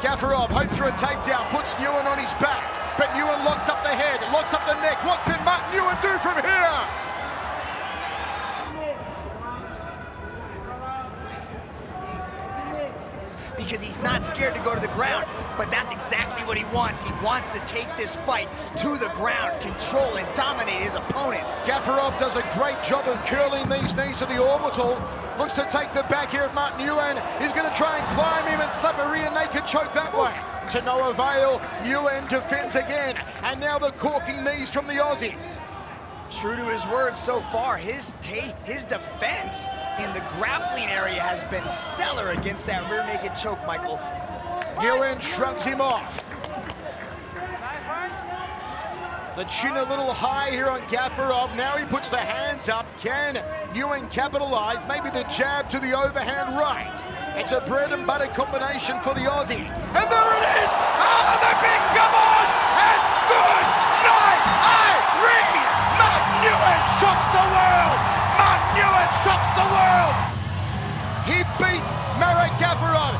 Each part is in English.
Gafarov hopes for a takedown, puts Nguyen on his back, but Nguyen locks up the head, locks up the neck. What can Martin Nguyen do from here? because he's not scared to go to the ground. But that's exactly what he wants. He wants to take this fight to the ground, control and dominate his opponents. Gafarov does a great job of curling these knees to the orbital. Looks to take the back here of Martin Nguyen. He's going to try and climb him and slap a rear naked choke that way. To no avail, Nguyen defends again. And now the corking knees from the Aussie. True to his word so far, his his defense in the grappling area has been stellar against that rear naked choke, Michael. Nguyen shrugs him off. The chin a little high here on Gafarov. Now he puts the hands up. Can Nguyen capitalize? Maybe the jab to the overhand right. It's a bread and butter combination for the Aussie. And there it is! Ah, the big kabosh has good night! Irene! Matt Nguyen shocks the world! Matt Nguyen shocks the world! He beat Marat Gafarov.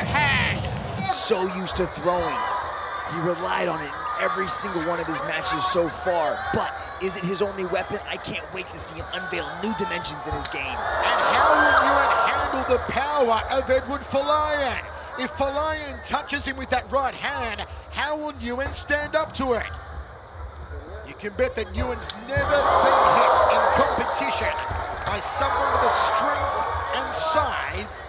Hand. So used to throwing. He relied on it in every single one of his matches so far. But is it his only weapon? I can't wait to see him unveil new dimensions in his game. And how will you handle the power of Eduard Folayang? If Folayang touches him with that right hand, how will Nguyen stand up to it? You can bet that Nguyen's never been hit in competition by someone with the strength and size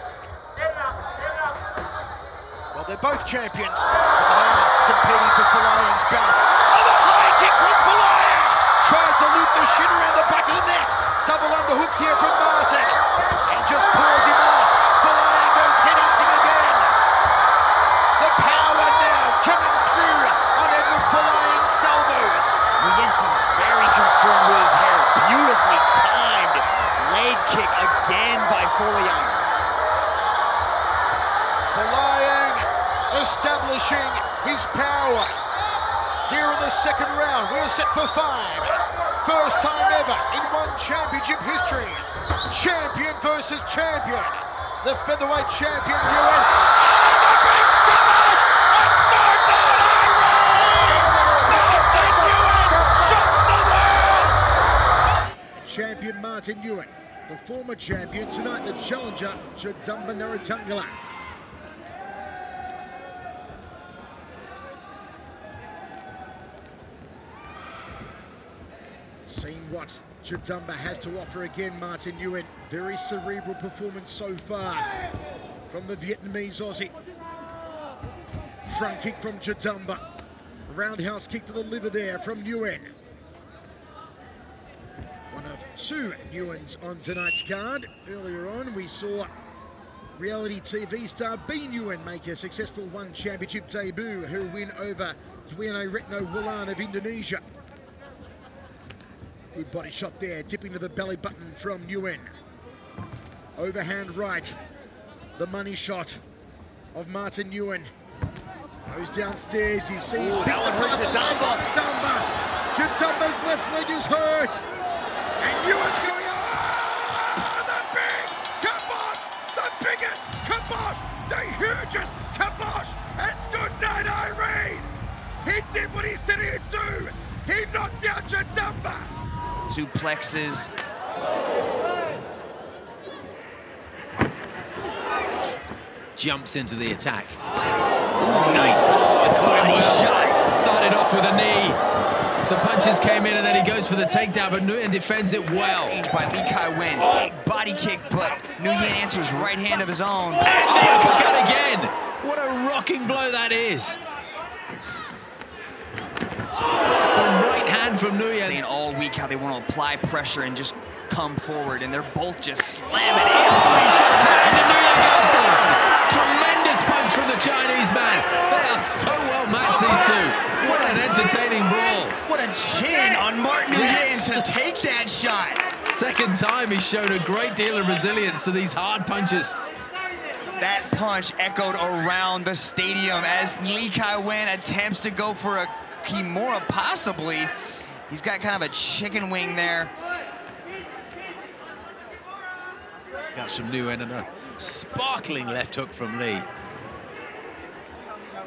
well, they're both champions, are competing for Folayang's belt. Oh, the high kick from Folayang! Tried to loop the shin around the back of the neck. Double underhooks here from Martin. And just pulls him off. Folayang goes head hunting again. The power now coming through on Eduard Folayang's salvos. Nguyen's very concerned with his hair. Beautifully timed leg kick again by Folayang. Establishing his power. Here in the second round, we're set for five. First time ever in one championship history. Champion versus champion. The featherweight champion, Nguyen. Champion Martin Nguyen, the former champion, tonight the challenger, Jadamba Narantungalag. What Jadamba has to offer again, Martin Nguyen. Very cerebral performance so far from the Vietnamese Aussie. Front kick from Jadamba. Roundhouse kick to the liver there from Nguyen. One of two Nguyen's on tonight's card. Earlier on, we saw reality TV star Bi Nguyen make a successful one championship debut, who win over Dwi Ani Retno Wulan of Indonesia. Good body shot there, tipping to the belly button from Nguyen. Overhand right, the money shot of Martin Nguyen. Goes downstairs, you see. Ooh, that one hurt Jadamba. Jadamba. Jadamba's left leg is hurt. And Nguyen's going, ah, the big kabosh, the biggest kabosh, the hugest kabosh. It's good night, Irene. He did what he said he'd do. He knocked out Jadamba. Suplexes. Jumps into the attack. Ooh, nice body shot. Started off with a knee. The punches came in and then he goes for the takedown, but Nguyen defends it well. By Li Kai Wen. Big body kick, but Nguyen answers right hand of his own. And the uppercut again. What a rocking blow that is. The right hand from Nguyen. Saying all week how they want to apply pressure and just come forward, and they're both just slamming into each other. And Nguyen goes down. Tremendous punch from the Chinese man. They are so well matched, these two. What an entertaining brawl. What a chin on Martin Nguyen Yes. to take that shot. Second time he's shown a great deal of resilience to these hard punches. That punch echoed around the stadium as Li Kai Wen attempts to go for a Kimura, possibly. He's got kind of a chicken wing there. Guts from Nguyen and a sparkling left hook from Li.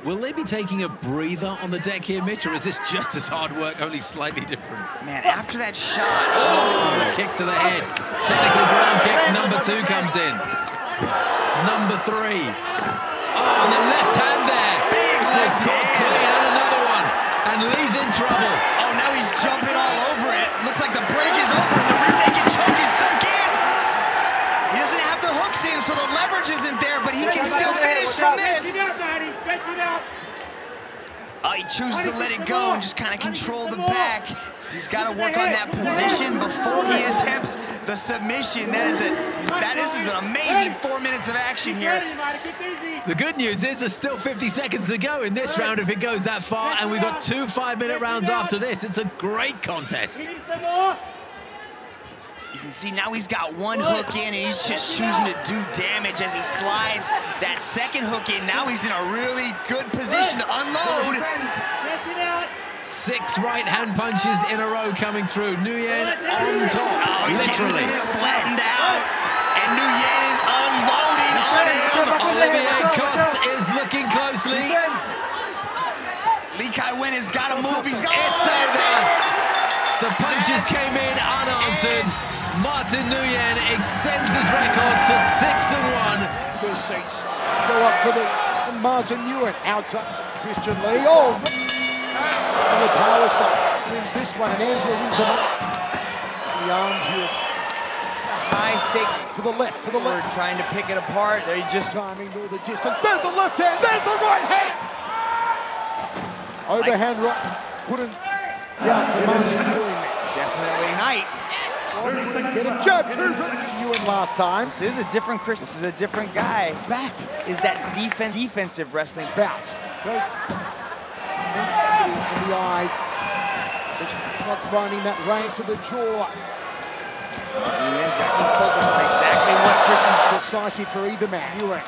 Will they be taking a breather on the deck here, Mitch, or is this just as hard work, only slightly different? Man, after that shot, oh, the kick to the head. Technical ground kick, number two comes in. Number three. Oh, and the left hand there. Big left hand. And Li's in trouble. Oh, now he's jumping all over it. Looks like the break is over and the rear naked choke is sunk in. He doesn't have the hooks in, so the leverage isn't there, but he can still finish from this. Oh, he chooses to let it go and just kind of control the back. He's got to work on that position before he attempts the submission. That is a that is an amazing four minutes of action here. The good news is there's still 50 seconds to go in this round if it goes that far, and we've got two five-minute rounds after this. It's a great contest. You can see now he's got one hook in and he's just choosing to do damage as he slides that second hook in. Now he's in a really good position to unload. Six right hand punches in a row coming through. Nguyen on top, Oh, he's literally. flattened out. And Nguyen is unloading on him. Olivier Coste is looking closely. Li Kai Wen has got to move. He's got It's That's over. it. The punches That's came in unanswered. Martin Nguyen extends his record to six and one. First seats go up for the Martin Nguyen. Outside Christian Lee. Oh! On the power side. Wins this one and Angela wins the The arms here High stake. to the left, to the We're left. trying to pick it apart. They just Timing all the distance. There's the left hand. There's the right hand. Overhand right. Putting down for Martin Nguyen. definitely night. Get a jab two from Nguyen last time. This is a different Chris. This is a different guy. Back is that defense defensive wrestling. Bout. The eyes. It's not finding that range to the jaw. Nguyen's got to focused on exactly what Christian's. Decisive for either man. Nguyen.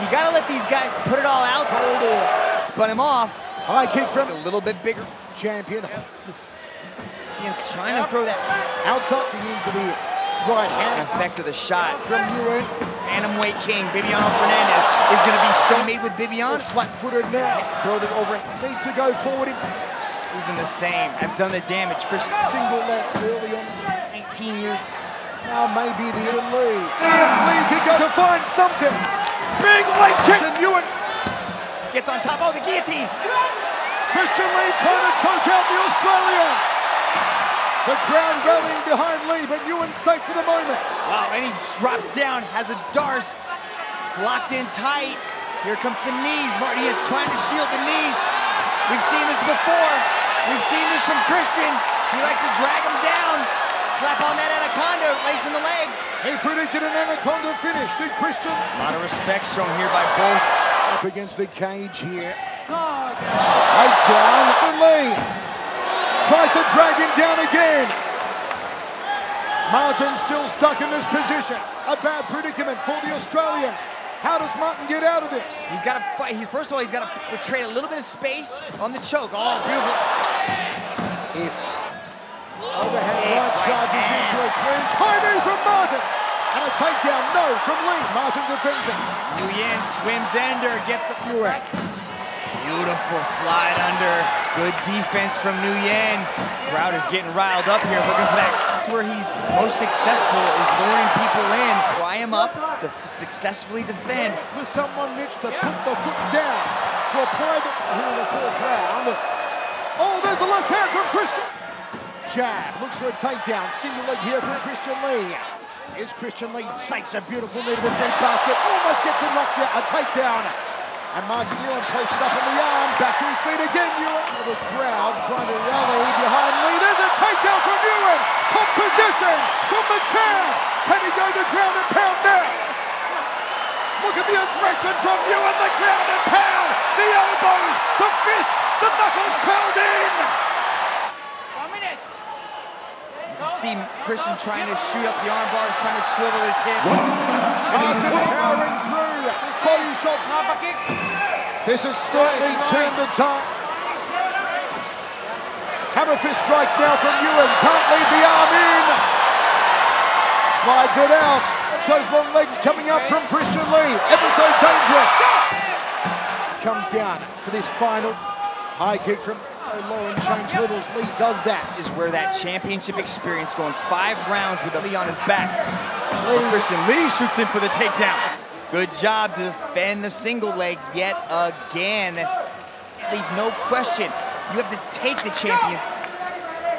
You got to let these guys put it all out. Hold on. Spun him off. High kick from A little bit bigger. champion. He's trying to throw that Outside the into the right hand effect of the shot. from Nguyen. Bantamweight King, Bibiano Fernandes, is going to be so made with Bibiano. Flat-footed now. Throw them over. Needs to go forward. Even the same. I've done the damage. Christian, Single leg early on. 18 years. Now maybe the lead. If Lee can go to find something. Big leg kick. And Nguyen. Gets on top. Oh, the guillotine. Christian Lee trying to choke out the Australian. The crowd rallying behind Lee, but Nguyen safe for the moment. Wow, and he drops down, has a Darce locked in tight. Here comes some knees. Marty is trying to shield the knees. We've seen this before. We've seen this from Christian. He likes to drag him down. Slap on that anaconda, lacing the legs. He predicted an anaconda finish. Did Christian A lot of respect shown here by both. up against the cage here? Oh, Takedown for Lee. Tries to drag him down again. Martin still stuck in this position. A bad predicament for the Australian. How does Martin get out of this? He's got to fight. He's first of all, he's got to create a little bit of space on the choke. Oh, beautiful. If overhand right charges into a clinch. High knee from Martin. And a takedown, no, from Lee. Martin defends it. Nguyen swims under, gets the Nguyen. Beautiful slide under. Good defense from Nguyen. Crowd is getting riled up here, looking for that. That's where he's most successful is luring people in, pry him up to successfully defend. For someone, Mitch, to put the foot down to apply the here in the fourth round. Oh, there's a left hand from Christian. Jab looks for a takedown. Single leg here from Christian Lee. Is Christian Lee takes a beautiful knee to the break basket. Almost gets a knockdown, a takedown. And Martin Nguyen it up on the arm. Back to his feet again, Nguyen. The crowd trying to rally behind Lee. There's a takedown from Nguyen. Top position from the chair. Can he go the ground and pound now? Look at the aggression from Nguyen. The ground and pound. The elbows, the fist, the knuckles curled in. you can See Christian trying to shoot up the arm bars, trying to swivel his hips. Martin powering through. Body shots. This has certainly turned the tide. Hammer fist strikes now from Nguyen. Can't leave the arm in. Slides it out. Those long legs coming up from Christian Lee. Ever so dangerous. Comes down for this final high kick from Lauren change levels. Lee does that. Is where that championship experience going five rounds with Lee on his back. Lee. Christian Lee shoots in for the takedown. Good job to defend the single leg yet again. Leave no question. You have to take the champion.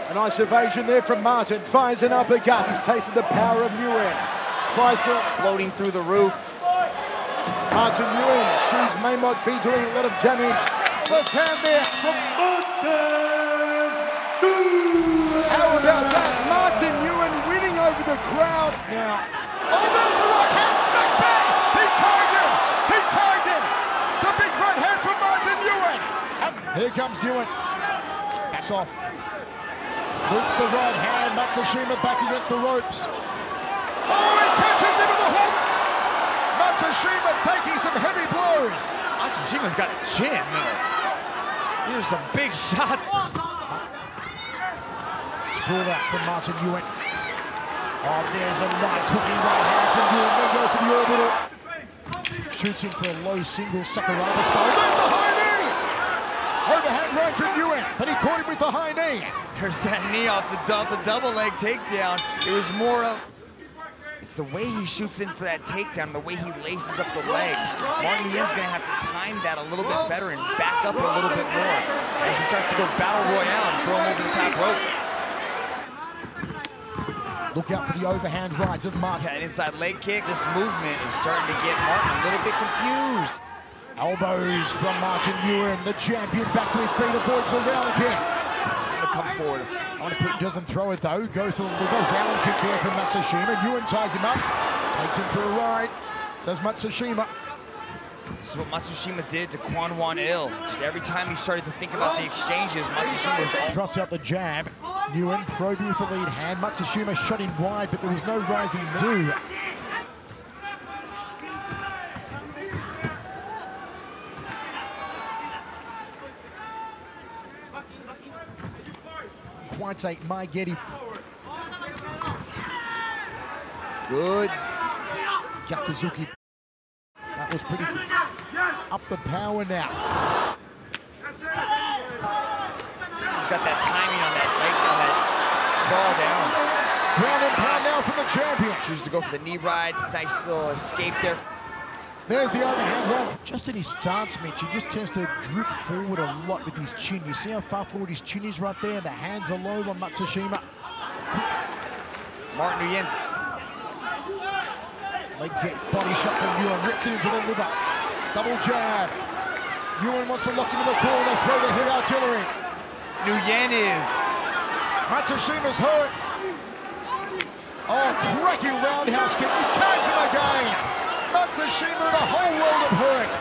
A nice evasion there from Martin. Fires an uppercut. He's tasted the power of Nguyen. Tries to floating through the roof. Martin Nguyen. She's may not be doing a lot of damage. Left hand there from Martin. How about that? Martin Nguyen winning over the crowd. Now, oh, there's the right hand smack bang. He tagged him. He tagged him. The big right hand from Martin Nguyen. And here comes Nguyen. Backs off. Loops the right hand. Matsushima back against the ropes. Oh, he catches him with the hook. Matsushima taking some heavy blows. Matsushima's got a chin. Here's some big shots. Sprawl out from Martin Nguyen. Oh, there's a nice hooking right hand from Nguyen. Then goes to the orbital. Shoots him for a low single Sakuraba style. There's the high! Overhand right from Nguyen, but he caught him with the high knee. There's that knee off the, the double leg takedown. It was more of it's the way he shoots in for that takedown, the way he laces up the legs. Martin Nguyen's gonna have to time that a little bit better and back up a little bit more as he starts to go battle royale and throw him over the top rope. Look out for the overhand rights of Martin. Yeah, an inside leg kick. This movement is starting to get Martin a little bit confused. Elbows from Martin Nguyen, the champion, back to his feet, avoids the round kick. Gonna come forward. I want to put, doesn't throw it though, goes to the liver, round kick there from Matsushima. Nguyen ties him up, takes him for a ride. Does Matsushima. This is what Matsushima did to Kwan Wan Il. Just every time he started to think about the exchanges, Matsushima thrusts out the jab. Nguyen probing with the lead hand. Matsushima shot in wide, but there was no rising two. My Getty. Good. Gyakuzuki. That was pretty good. Up the power now. He's got that timing on that leg, on that sprawl down. Ground and pound now from the champion. Chooses to go for the knee ride. Nice little escape there. There's the overhand right. Just in his stance, Mitch, he just tends to drip forward a lot with his chin. You see how far forward his chin is right there? The hands are low on Matsushima. Martin Nguyen's. Leg kick, body shot from Nguyen, rips it into the liver. Double jab. Nguyen wants to lock him in the corner, throw the heavy artillery. Nguyen is. Matsushima's hurt. Oh, cracking roundhouse kick. He tags him again. Matsushima in a whole world of hurt.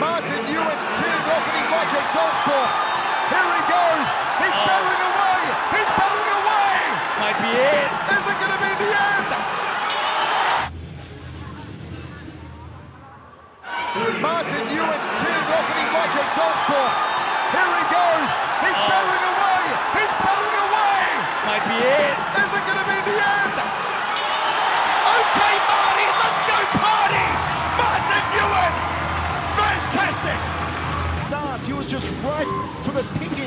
Martin Nguyen teeing off at him like a golf course. Here he goes. He's oh. battering away. He's battering away. Might be it. Is it going to be the end? Martin Nguyen teeing off at him like a golf course. Here he goes. He's oh. battering away. He's battering away. Might be it. Is it going to be the end? Okay, Fantastic! Dance, he was just right for the pinky.